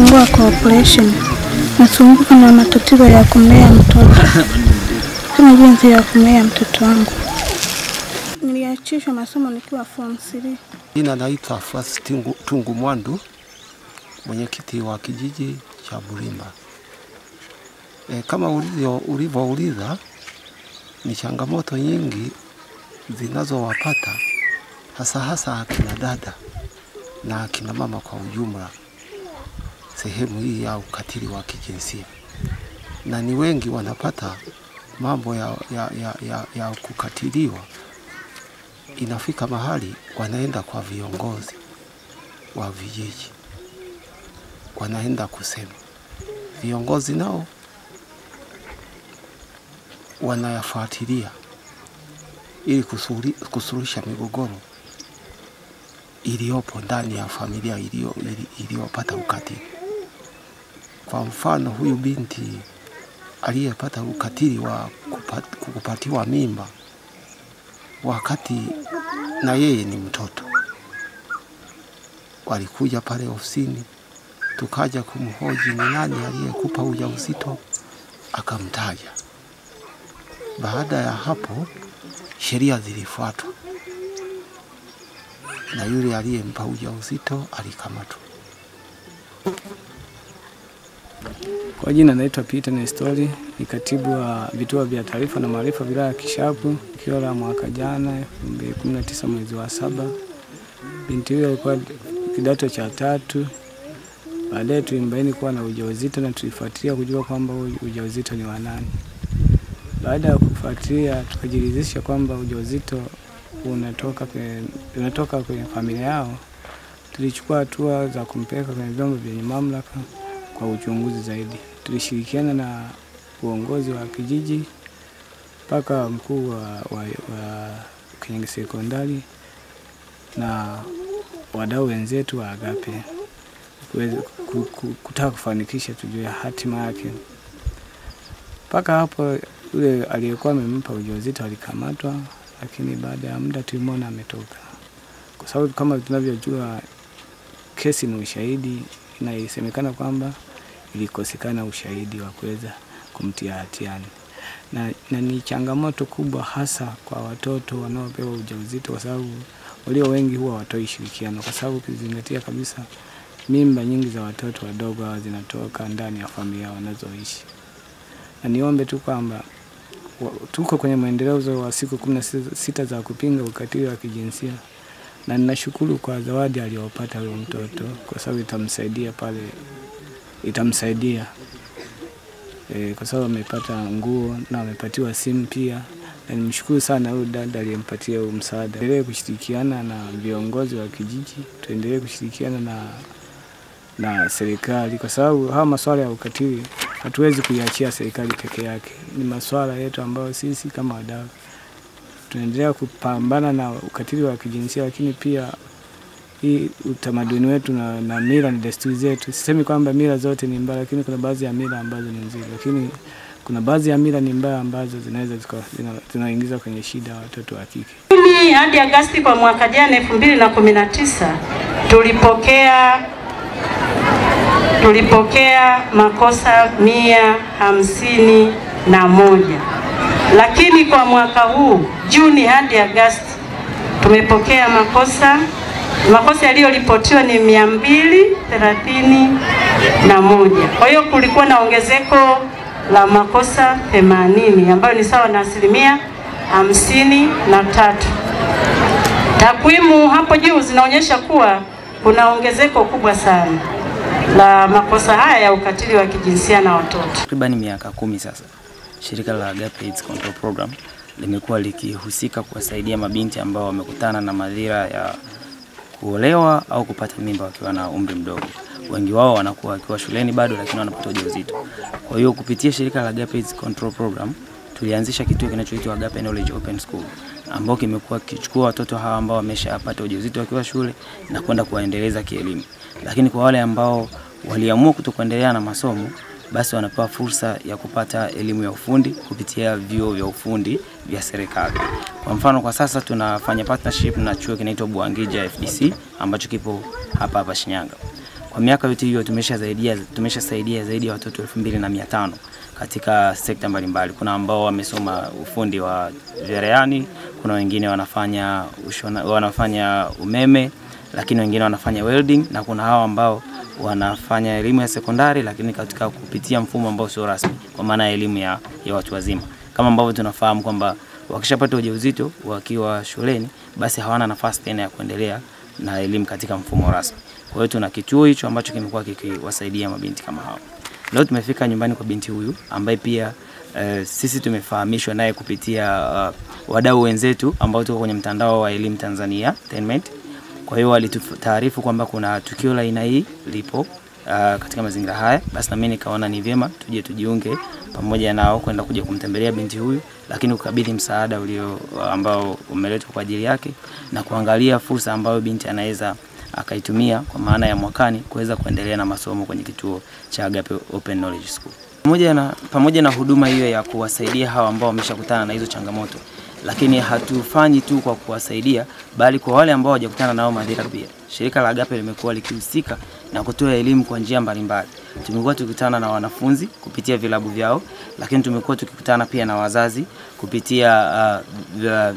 nimejifungua kwa operation. Nasumbuka na matatizo ya kumlea mtoto, sina jinsi ya kumlea mtoto wangu. Niliachishwa masomo nikiwa form 3. Jina naitwa Fasi Tungu, Tungu Mwandu, mwenyekiti wa kijiji cha Bulimba. E, kama ulivyo ulivyouliza, ni changamoto nyingi zinazowapata hasa hasa akina dada na akina mama kwa ujumla sehemu hii ya ukatili wa kijinsia, na ni wengi wanapata mambo ya, ya, ya, ya, ya kukatiliwa. Inafika mahali wanaenda kwa viongozi wa vijiji, wanaenda kusema, viongozi nao wanayafuatilia ili kusuluhisha migogoro iliyopo ndani ya familia iliyo- ili- iliyopata ukatili. Kwa mfano, huyu binti aliyepata ukatili wa kupat- kupatiwa mimba wakati na yeye ni mtoto, walikuja pale ofisini, tukaja kumhoji ni nani aliyekupa ujauzito, akamtaja. Baada ya hapo, sheria zilifuatwa na yule aliyempa ujauzito alikamatwa. Kwa jina naitwa Peter Nestori, ni katibu wa vituo vya taarifa na maarifa wilaya ya Kishapu. Tukio la mwaka jana 2019 mwezi wa saba, binti huyo alikuwa kidato cha tatu. Baadaye tulimbaini kuwa na ujauzito na tulifuatilia kujua kwamba ujauzito ni wa nani. Baada ya kufuatilia, tukajiridhisha kwamba ujauzito unatoka kwenye, unatoka kwenye familia yao. Tulichukua hatua za kumpeleka kwenye vyombo vyenye mamlaka kwa uchunguzi zaidi. Tulishirikiana na uongozi wa kijiji mpaka mkuu wa, wa, wa Kenyenge sekondari na wadau wenzetu wa Agape kutaka kufanikisha tujue hatima yake. Mpaka hapo yule aliyekuwa amempa ujauzito alikamatwa, lakini baada ya muda tulimwona ametoka, kwa sababu kama tunavyojua kesi ni ushahidi, na isemekana kwamba ilikosekana ushahidi wa kuweza kumtia hatiani. Na, na ni changamoto kubwa hasa kwa watoto wanaopewa ujauzito, kwa sababu walio wengi huwa watoi shirikiano, kwa sababu ukizingatia kabisa mimba nyingi za watoto wadogo hawa zinatoka ndani ya familia wanazoishi, na niombe tu kwamba tuko kwenye mwendelezo wa siku kumi na sita za kupinga ukatili wa kijinsia. Na ninashukuru kwa zawadi aliyopata huyo mtoto kwa sababu itamsaidia pale, itamsaidia e, kwa sababu amepata nguo na amepatiwa simu pia, na nimshukuru sana huyu dada aliyempatia huu msaada. Endelee kushirikiana na viongozi wa kijiji, tuendelee kushirikiana na na serikali, kwa sababu haya masuala ya ukatili hatuwezi kuiachia serikali peke yake. Ni masuala yetu ambayo sisi kama wadau tunaendelea kupambana na ukatili wa kijinsia, lakini pia hii utamaduni wetu na, na mila na desturi zetu. Sisemi kwamba mila zote ni mbaya, lakini kuna baadhi ya mila ambazo ni nzuri, lakini kuna baadhi ya mila ni mbaya ambazo zinaweza zinaingiza kwenye shida watoto wa kike. Mimi hadi Agasti kwa mwaka jana 2019 tulipokea tulipokea makosa mia hamsini na moja lakini kwa mwaka huu Juni hadi Agasti tumepokea makosa makosa yaliyoripotiwa ni mia mbili thelathini na moja. Kwa hiyo kulikuwa na ongezeko la makosa 80 ambayo ni sawa na asilimia hamsini na tatu. Takwimu hapo juu zinaonyesha kuwa kuna ongezeko kubwa sana la makosa haya ya ukatili wa kijinsia na watoto. Takriban miaka kumi sasa, shirika la Agape AIDS Control Program limekuwa likihusika kuwasaidia mabinti ambao wamekutana na madhira ya kuolewa au kupata mimba wakiwa na umri mdogo. Wengi wao wanakuwa wakiwa shuleni bado, lakini wanapata ujauzito. Kwa hiyo kupitia shirika la Agape AIDS Control Program tulianzisha kituo kinachoitwa Agape Knowledge Open School ambao kimekuwa kichukua watoto hawa ambao wameshapata ujauzito wakiwa shule na kwenda kuwaendeleza kielimu. Lakini kwa wale ambao waliamua kutokuendelea na masomo basi wanapewa fursa ya kupata elimu ya ufundi kupitia vyuo vya ufundi vya serikali. Kwa mfano, kwa sasa tunafanya partnership na chuo kinaitwa Buangija FDC ambacho kipo hapa hapa Shinyanga. Kwa miaka yote hiyo tumeshasaidia tumeshasaidia zaidi ya watoto elfu mbili na mia tano katika sekta mbalimbali. Kuna ambao wamesoma ufundi wa cherehani, kuna wengine wanafanya ushona, wanafanya umeme, lakini wengine wanafanya welding na kuna hao ambao wanafanya elimu ya sekondari, lakini katika kupitia mfumo ambao sio rasmi, kwa maana ya elimu ya, ya watu wazima, kama ambavyo tunafahamu kwamba wakishapata ujauzito wakiwa shuleni, basi hawana nafasi tena ya kuendelea na elimu katika mfumo rasmi. Kwa hiyo tuna kituo hicho ambacho kimekuwa kikiwasaidia mabinti kama hao. Leo tumefika nyumbani kwa binti huyu ambaye pia uh, sisi tumefahamishwa naye kupitia uh, wadau wenzetu ambao tuko kwenye mtandao wa elimu Tanzania Tenment. Kwa hiyo walitaarifu kwamba kuna tukio la aina hii lipo uh, katika mazingira haya, basi na mimi nikaona ni vyema tuje tujiunge pamoja nao kwenda kuja kumtembelea binti huyu, lakini kukabidhi msaada ulio ambao umeletwa kwa ajili yake na kuangalia fursa ambayo binti anaweza akaitumia kwa maana ya mwakani kuweza kuendelea na masomo kwenye kituo cha Agape Open Knowledge School. Pamoja na, pamoja na huduma hiyo ya kuwasaidia hawa ambao wameshakutana na hizo changamoto, lakini hatufanyi tu kwa kuwasaidia, bali kwa wale ambao hawajakutana nao madhira pia. Shirika la Agape limekuwa likihusika na kutoa elimu kwa njia mbalimbali. Tumekuwa tukikutana na wanafunzi kupitia vilabu vyao, lakini tumekuwa tukikutana pia na wazazi kupitia uh, uh,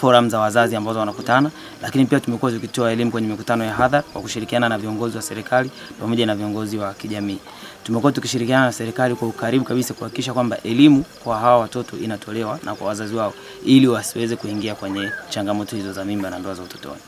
forum za wazazi ambazo wanakutana, lakini pia tumekuwa tukitoa elimu kwenye mikutano ya hadhara kwa kushirikiana na viongozi wa serikali pamoja na viongozi wa kijamii. Tumekuwa tukishirikiana na serikali kwa ukaribu kabisa kuhakikisha kwamba elimu kwa hawa watoto inatolewa na kwa wazazi wao ili wasiweze kuingia kwenye changamoto hizo za mimba na ndoa za utotoni.